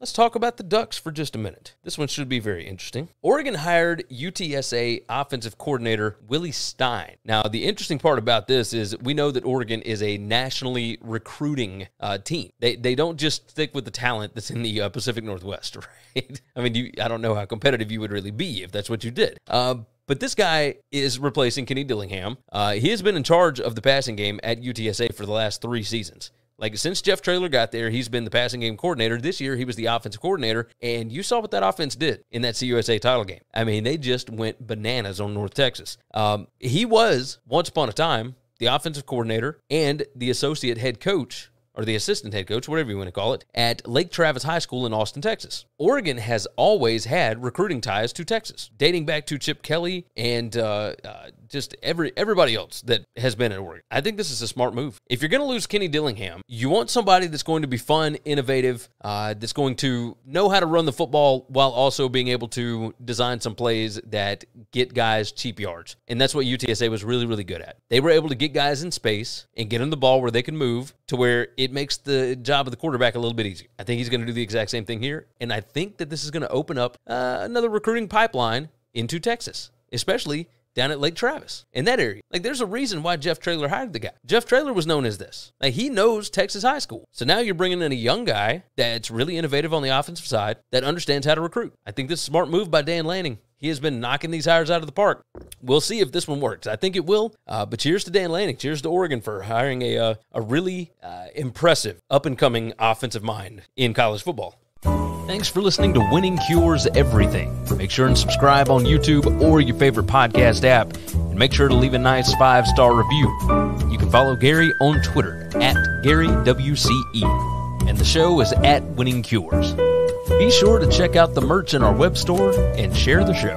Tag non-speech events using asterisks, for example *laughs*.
let's talk about the Ducks for just a minute. This one should be very interesting. Oregon hired UTSA offensive coordinator Willie Stein. Now, the interesting part about this is we know that Oregon is a nationally recruiting uh, team. They, they don't just stick with the talent that's in the uh, Pacific Northwest, *laughs* right? I mean, you, I don't know how competitive you would really be if that's what you did. Uh, but this guy is replacing Kenny Dillingham. Uh, he has been in charge of the passing game at UTSA for the last three seasons. Like since Jeff Traylor got there, he's been the passing game coordinator. This year, he was the offensive coordinator, and you saw what that offense did in that CUSA title game. I mean, they just went bananas on North Texas. Um, he was once upon a time the offensive coordinator and the associate head coach or the assistant head coach, whatever you want to call it, at Lake Travis High School in Austin, Texas. Oregon has always had recruiting ties to Texas, dating back to Chip Kelly and uh, uh, just every everybody else that has been at Oregon. I think this is a smart move. If you're going to lose Kenny Dillingham, you want somebody that's going to be fun, innovative, uh, that's going to know how to run the football while also being able to design some plays that get guys cheap yards. And that's what UTSA was really, really good at. They were able to get guys in space and get them the ball where they can move to where it makes the job of the quarterback a little bit easier. I think he's going to do the exact same thing here. And I think that this is going to open up uh, another recruiting pipeline into Texas, especially down at Lake Travis in that area. Like, there's a reason why Jeff Traylor hired the guy. Jeff Traylor was known as this. Like, he knows Texas high school. So now you're bringing in a young guy that's really innovative on the offensive side that understands how to recruit. I think this is smart move by Dan Lanning. He has been knocking these hires out of the park. We'll see if this one works. I think it will. Uh, but cheers to Dan Lanning. Cheers to Oregon for hiring a uh, a really uh, impressive up and coming offensive mind in college football. Thanks for listening to Winning Cures Everything. Make sure and subscribe on YouTube or your favorite podcast app. And make sure to leave a nice five star review. You can follow Gary on Twitter at GaryWCE. And the show is at Winning Cures. Be sure to check out the merch in our web store and share the show.